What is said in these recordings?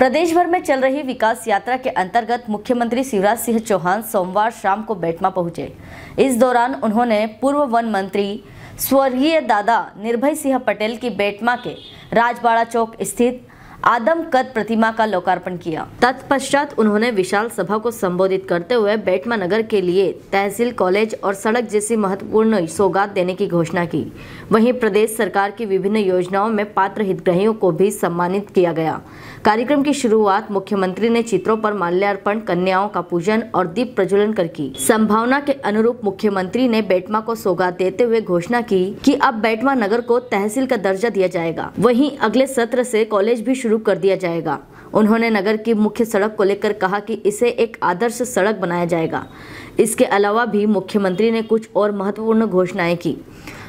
प्रदेश भर में चल रही विकास यात्रा के अंतर्गत मुख्यमंत्री शिवराज सिंह चौहान सोमवार शाम को बैठमा पहुँचे। इस दौरान उन्होंने पूर्व वन मंत्री स्वर्गीय दादा निर्भय सिंह पटेल की बैठमा के राजबाड़ा चौक स्थित आदम कद प्रतिमा का लोकार्पण किया। तत्पश्चात उन्होंने विशाल सभा को संबोधित करते हुए बेटमा नगर के लिए तहसील कॉलेज और सड़क जैसी महत्वपूर्ण सौगात देने की घोषणा की। वहीं प्रदेश सरकार की विभिन्न योजनाओं में पात्र हितग्राहियों को भी सम्मानित किया गया। कार्यक्रम की शुरुआत मुख्यमंत्री ने चित्रों पर माल्यार्पण, कन्याओं का पूजन और दीप प्रज्वलन कर की। संभावना के अनुरूप मुख्यमंत्री ने बेटमा को सौगात देते हुए घोषणा की कि अब बेटमा नगर को तहसील का दर्जा दिया जाएगा। वहीं अगले सत्र से कॉलेज भी शुरू कर दिया जाएगा। उन्होंने नगर की मुख्य सड़क को लेकर कहा कि इसे एक आदर्श सड़क बनाया जाएगा। इसके अलावा भी मुख्यमंत्री ने कुछ और महत्वपूर्ण घोषणाएँ की।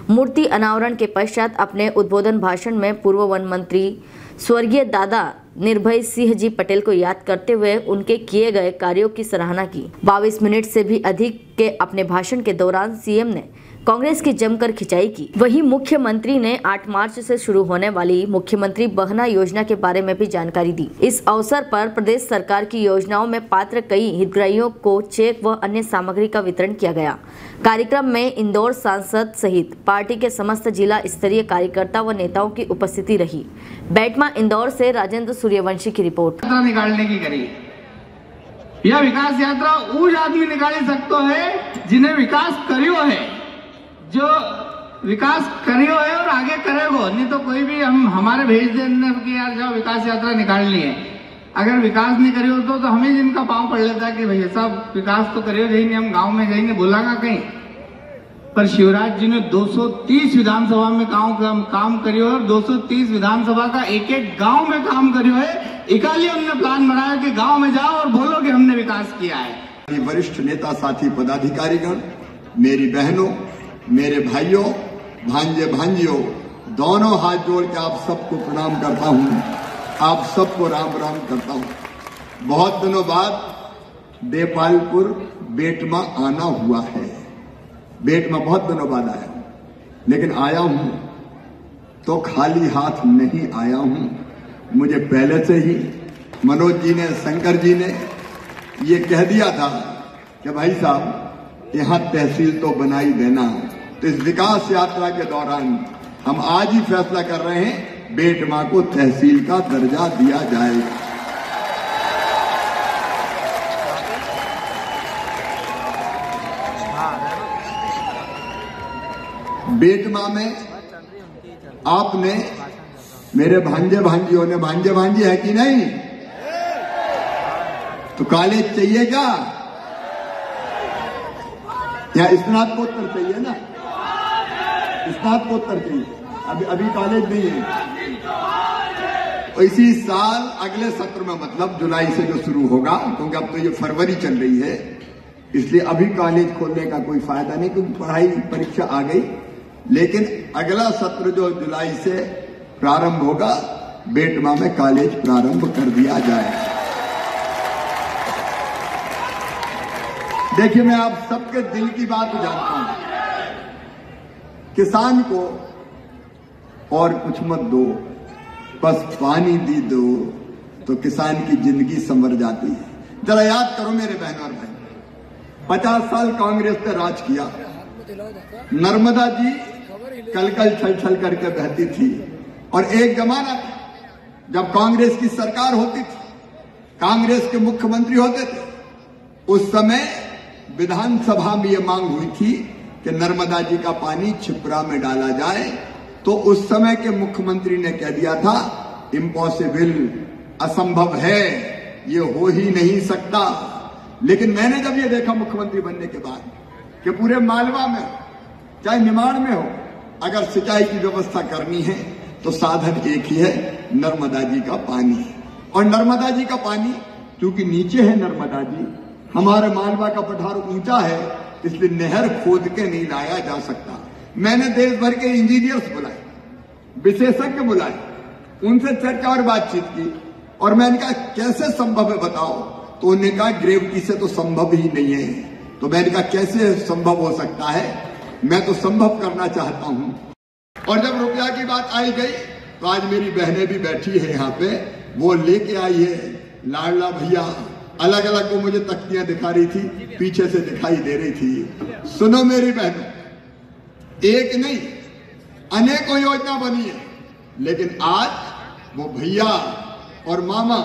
मूर्ति अनावरण के पश्चात अपने उद्बोधन भाषण में पूर्व वन मंत्री स्वर्गीय दादा निर्भय सिंह जी पटेल को याद करते हुए उनके किए गए कार्यों की सराहना की। 22 मिनट से भी अधिक के अपने भाषण के दौरान सीएम ने कांग्रेस की जमकर खिंचाई की। वहीं मुख्यमंत्री ने 8 मार्च से शुरू होने वाली मुख्यमंत्री बहना योजना के बारे में भी जानकारी दी। इस अवसर पर प्रदेश सरकार की योजनाओं में पात्र कई हितग्राहियों को चेक व अन्य सामग्री का वितरण किया गया। कार्यक्रम में इंदौर सांसद सहित पार्टी के समस्त जिला स्तरीय कार्यकर्ता व नेताओं की उपस्थिति रही। बैठमा इंदौर से राजेंद्र सूर्यवंशी की रिपोर्ट। निकालने की करी। यह विकास यात्रा उस आदमी निकाली सकते है जिन्हें विकास करियो है। जो विकास करियो है और आगे करेगो नहीं तो कोई भी हम हमारे भेज देने की यार जाओ विकास यात्रा निकालनी है अगर विकास नहीं करियो तो, तो हमें जिनका पाँव पड़ लेता है कि भैया साहब विकास तो करियो जाएँगे हम गाँव में जाएँगे बोलागा कहीं। पर शिवराज जी ने 230 विधानसभा में काम काम, काम करियो और 230 विधानसभा का एक एक गाँव में काम करियो है। इकाली हमने प्लान बनाया कि गाँव में जाओ और बोलो कि हमने विकास किया है। वरिष्ठ नेता साथी पदाधिकारीगण मेरी बहनों मेरे भाइयों, भांजे भांजियों, दोनों हाथ जोड़ के आप सबको प्रणाम करता हूँ। आप सबको राम राम करता हूँ। बहुत दिनों बाद देपालपुर बेटमा आना हुआ है। बेटमा बहुत दिनों बाद आया हूँ, लेकिन आया हूँ तो खाली हाथ नहीं आया हूँ। मुझे पहले से ही मनोज जी ने, शंकर जी ने ये कह दिया था कि भाई साहब, यहाँ तहसील तो बनाई देना। तो इस विकास यात्रा के दौरान हम आज ही फैसला कर रहे हैं बेटमा को तहसील का दर्जा दिया जाएगा बेटमा में आपने मेरे भांजे भांजियों ने, भांजे भांजी है कि नहीं? तो कॉलेज चाहिए क्या? या स्नातकोत्तर चाहिए ना? स्नातकोत्तर चाहिए अभी अभी कॉलेज नहीं है। इसी साल अगले सत्र में मतलब जुलाई से जो शुरू होगा, क्योंकि अब तो ये फरवरी चल रही है, इसलिए अभी कॉलेज खोलने का कोई फ़ायदा नहीं, क्योंकि पढ़ाई परीक्षा आ गई। लेकिन अगला सत्र जो जुलाई से प्रारंभ होगा बेटमा में कॉलेज प्रारंभ कर दिया जाए। देखिए, मैं आप सबके दिल की बात जानता हूँ। किसान को और कुछ मत दो। बस पानी दी दो तो किसान की ज़िंदगी संवर जाती है। जरा याद करो मेरे बहन और भाई पचास साल कांग्रेस ने राज किया। नर्मदा जी कल कल छल छल करके बहती थी और एक जमाना था जब कांग्रेस की सरकार होती थी, कांग्रेस के मुख्यमंत्री होते थे। उस समय विधानसभा में यह मांग हुई थी कि नर्मदा जी का पानी छिपरा में डाला जाए तो उस समय के मुख्यमंत्री ने कह दिया था इम्पॉसिबल असंभव है, ये हो ही नहीं सकता। लेकिन मैंने जब ये देखा मुख्यमंत्री बनने के बाद, कि पूरे मालवा में, चाहे निमाड़ में हो, अगर सिंचाई की व्यवस्था करनी है तो साधन एक ही है, नर्मदा जी का पानी। और नर्मदा जी का पानी क्योंकि नीचे है नर्मदा जी, हमारे मालवा का पठार ऊँचा है इसलिए नहर खोद के नहीं लाया जा सकता। मैंने देश भर के इंजीनियर्स बुलाए, विशेषज्ञ बुलाए, उनसे चर्चा और बातचीत की और मैंने कहा, कैसे संभव है बताओ? तो उन्होंने कहा ग्रेविटी से तो संभव ही नहीं है। तो मैंने कहा, कैसे संभव हो सकता है? मैं तो संभव करना चाहता हूँ। और जब रुपया की बात आई गई तो आज मेरी बहनें भी बैठी है यहाँ पे। वो लेके आई है, लाडला भैया अलग अलग वो मुझे तख्तियाँ दिखा रही थी, पीछे से दिखाई दे रही थी। सुनो मेरी बहनों, एक नहीं, अनेकों योजना बनी है, लेकिन आज वो भैया और मामा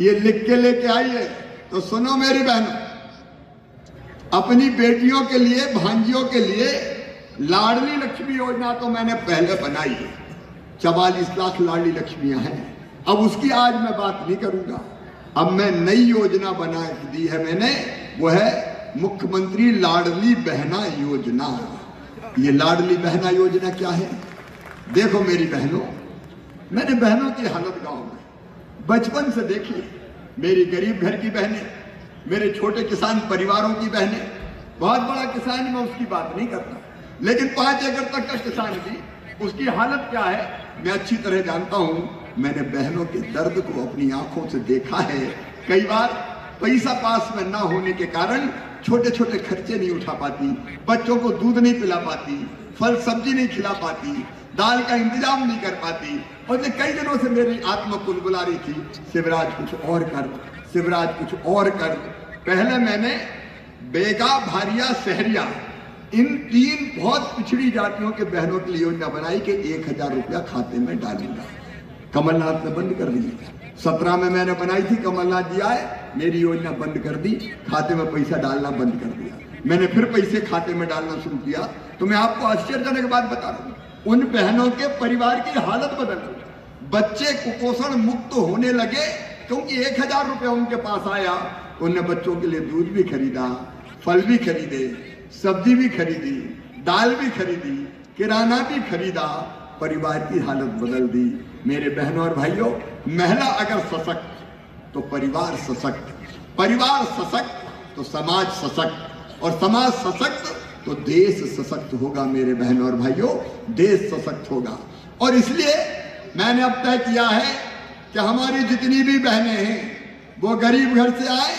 ये लिख के लेके आई है। तो सुनो मेरी बहनों, अपनी बेटियों के लिए, भांजियों के लिए लाडली लक्ष्मी योजना तो मैंने पहले बनाई है। चवालीस लाख लाडली लक्ष्मियाँ हैं। अब उसकी आज मैं बात नहीं करूँगा। अब मैं नई योजना बना दी है मैंने, वो है मुख्यमंत्री लाडली बहना योजना। ये लाडली बहना योजना क्या है? देखो मेरी बहनों, मैंने बहनों की हालत गाँव में, बचपन से देखी, मेरी गरीब घर की बहनें, मेरे छोटे किसान परिवारों की बहनें, बहुत बड़ा किसान मैं उसकी बात नहीं करता। लेकिन पाँच एकड़ तक का किसान भी, उसकी हालत क्या है, मैं अच्छी तरह जानता हूँ। मैंने बहनों के दर्द को अपनी आँखों से देखा है। कई बार पैसा पास में ना होने के कारण छोटे छोटे खर्चे नहीं उठा पाती, बच्चों को दूध नहीं पिला पाती, फल सब्ज़ी नहीं खिला पाती, दाल का इंतज़ाम नहीं कर पाती। और ये कई दिनों से मेरी आत्मा बुला रही थी, शिवराज कुछ और कर, शिवराज कुछ और कर। पहले मैंने बेगा, भारिया, सहरिया, इन तीन बहुत पिछड़ी जातियों के बहनों के लिए योजना बनाई कि एक हज़ार रुपया खाते में डालूँगा। कमलनाथ ने बंद कर दी। सत्रह में मैंने बनाई थी, कमलनाथ जी आए, मेरी योजना बंद कर दी, खाते में पैसा डालना बंद कर दिया। मैंने फिर पैसे खाते में डालना शुरू किया। तो मैं आपको आश्चर्यजनक बात बता रहा हूँ, उन बहनों के परिवार की हालत बदल गई। बच्चे कुपोषण मुक्त होने लगे, क्योंकि एक हज़ार रुपया उनके पास आया उनने बच्चों के लिए दूध भी खरीदा, फल भी खरीदे, सब्ज़ी भी खरीदी, दाल भी खरीदी, किराना भी खरीदा, परिवार की हालत बदल दी। मेरे बहनों और भाइयों, महिला अगर सशक्त तो परिवार सशक्त। परिवार सशक्त तो समाज सशक्त। और समाज सशक्त तो देश सशक्त होगा मेरे बहनों और भाइयों, देश सशक्त होगा। और इसलिए मैंने अब तय किया है कि हमारी जितनी भी बहनें हैं, वो गरीब घर से आए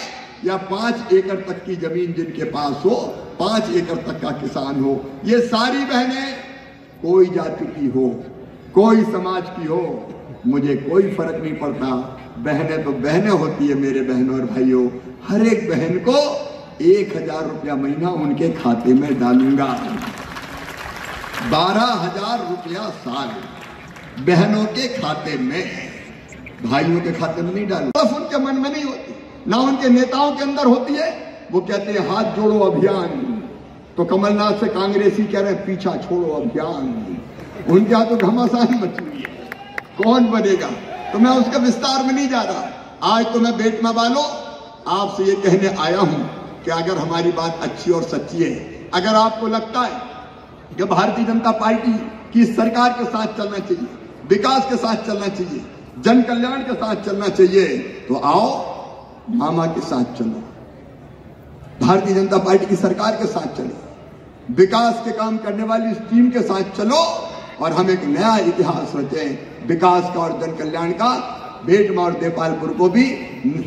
या पाँच एकड़ तक की ज़मीन जिनके पास हो, पाँच एकड़ तक का किसान हो, ये सारी बहनें कोई जाति की हो। कोई समाज की हो, मुझे कोई फ़र्क नहीं पड़ता। बहने तो बहने होती है मेरे बहनों और भाइयों। हर एक बहन को एक हज़ार रुपया महीना उनके खाते में डालूँगा। बारह हज़ार रुपया साल बहनों के खाते में, भाइयों के खाते में नहीं डालूँगा। बस उनके मन में नहीं होती। ना उनके नेताओं के अंदर होती है। वो कहते हैं, हाथ जोड़ो अभियान। तो कमलनाथ से कांग्रेसी कह रहे पीछा छोड़ो अभियान। उनके तो घमासान मची हुई है। कौन बनेगा? तो मैं उसके विस्तार में नहीं जा रहा। आज तो मैं बेटमा वालों आपसे ये कहने आया हूँ कि अगर हमारी बात अच्छी और सच्ची है, अगर आपको लगता है कि भारतीय जनता पार्टी की सरकार के साथ चलना चाहिए, विकास के साथ चलना चाहिए जन कल्याण के साथ चलना चाहिए तो आओ, मामा के साथ चलो। भारतीय जनता पार्टी की सरकार के साथ चलो। विकास के काम करने वाली इस टीम के साथ चलो। और हम एक नया इतिहास रचे विकास का और जन कल्याण का। बेटमा और देपालपुर को भी।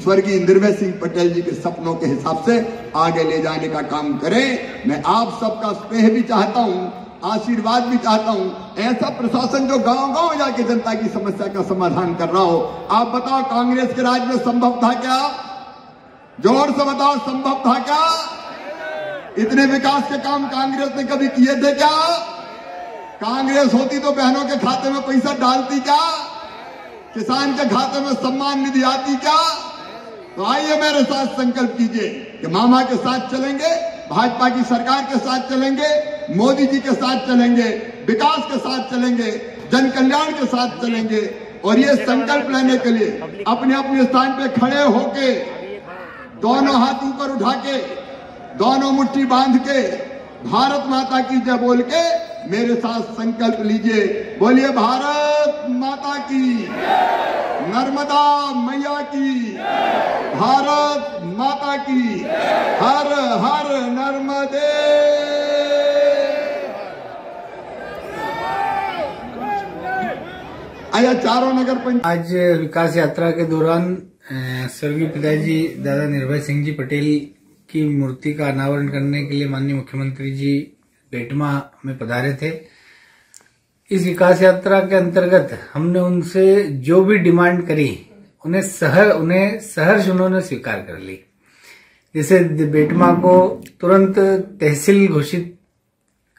स्वर्गीय इंद्रवय सिंह पटेल जी के सपनों के हिसाब से आगे ले जाने का काम करें। मैं आप सबका स्नेह भी चाहता हूँ, आशीर्वाद भी चाहता हूँ। ऐसा प्रशासन जो गाँव गाँव जाके जनता की समस्या का समाधान कर रहा हो, आप बताओ कांग्रेस के राज में संभव था क्या? ज़ोर से बताओ, संभव था क्या? इतने विकास के काम कांग्रेस ने कभी किए थे क्या? कांग्रेस होती तो बहनों के खाते में पैसा डालती क्या? किसान के खाते में सम्मान निधि आती क्या? तो आइए मेरे साथ संकल्प कीजिए कि मामा के साथ चलेंगे, भाजपा की सरकार के साथ चलेंगे, मोदी जी के साथ चलेंगे, विकास के साथ चलेंगे जन कल्याण के साथ चलेंगे और ये संकल्प लेने के लिए अपने अपने स्थान पे खड़े होके, दोनों हाथ ऊपर उठा के दोनों मुट्ठी बाँध के, भारत माता की जय बोल के मेरे साथ संकल्प लीजिए। बोलिए, भारत माता की। नर्मदा मैया की। भारत माता की। हर हर नर्मदे। आया चारों नगर पंचायत आज विकास यात्रा के दौरान स्वर्गीय पिताजी दादा निर्भय सिंह जी पटेल की मूर्ति का अनावरण करने के लिए माननीय मुख्यमंत्री जी बेटमा में पधारे थे। इस विकास यात्रा के अंतर्गत हमने उनसे जो भी डिमांड करी, उन्हें सहर, उन्हें सहर्ष उन्होंने स्वीकार कर ली। जैसे बेटमा को तुरंत तहसील घोषित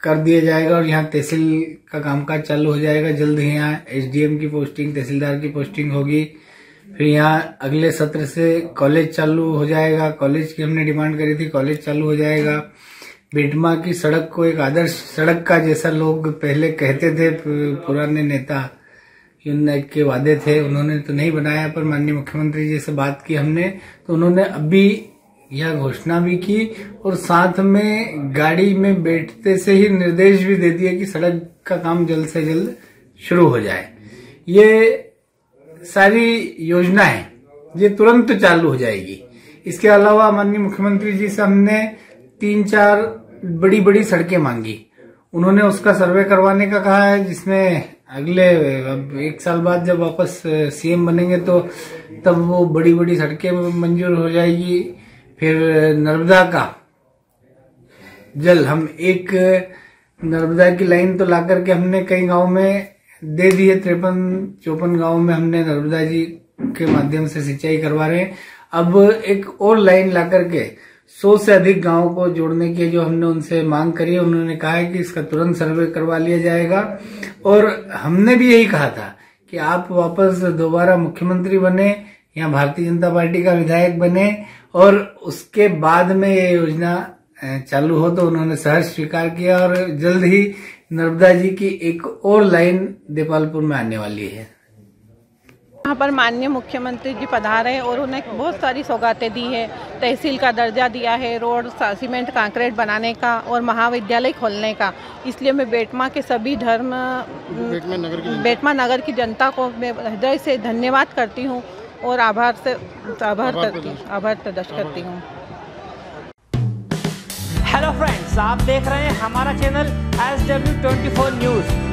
कर दिया जाएगा और यहाँ तहसील का कामकाज चालू हो जाएगा। जल्द ही यहाँ एसडीएम की पोस्टिंग तहसीलदार की पोस्टिंग होगी। फिर यहाँ अगले सत्र से कॉलेज चालू हो जाएगा। कॉलेज की हमने डिमांड करी थी कॉलेज चालू हो जाएगा। बेटमा की सड़क को एक आदर्श सड़क का जैसा लोग पहले कहते थे, पुराने नेता के वादे थे, उन्होंने तो नहीं बनाया, पर माननीय मुख्यमंत्री जी से बात की हमने तो उन्होंने अभी यह घोषणा भी की और साथ में गाड़ी में बैठते से ही निर्देश भी दे दिया कि सड़क का काम जल्द से जल्द शुरू हो जाए। ये सारी योजना है ये तुरंत चालू हो जाएगी। इसके अलावा माननीय मुख्यमंत्री जी से हमने तीन चार बड़ी बड़ी सड़कें मांगी। उन्होंने उसका सर्वे करवाने का कहा है, जिसमें अगले, अब एक साल बाद जब वापस सीएम बनेंगे तो तब वो बड़ी बड़ी सड़कें मंजूर हो जाएगी। फिर, नर्मदा का जल, हम एक, नर्मदा की लाइन तो ला करके हमने कई गाँव में दे दी है, तिरपन चौपन गाँव में हमने नर्मदा जी के माध्यम से सिंचाई करवा रहे हैं। अब एक और लाइन ला करके सौ से अधिक गाँवों को जोड़ने की जो हमने उनसे मांग करी है, उन्होंने कहा है कि इसका तुरंत सर्वे करवा लिया जाएगा। और हमने भी यही कहा था कि आप वापस दोबारा मुख्यमंत्री बने या भारतीय जनता पार्टी का विधायक बने और उसके बाद में ये योजना चालू हो तो उन्होंने सहर्ष स्वीकार किया और जल्द ही नर्मदा जी की एक और लाइन देपालपुर में आने वाली है। यहाँ पर माननीय मुख्यमंत्री जी पधारे हैं और उन्हें बहुत सारी सौगातें दी है। तहसील का दर्जा दिया है रोड सीमेंट कंक्रीट बनाने का और महाविद्यालय खोलने का। इसलिए मैं बेटमा के सभी धर्म बेटमा नगर की बेटमा नगर की जनता को मैं हृदय से धन्यवाद करती हूँ और आभार से आभार करती आभार प्रदर्श करती हूँ। हेलो फ्रेंड्स आप देख रहे हैं हमारा channel S W twenty four news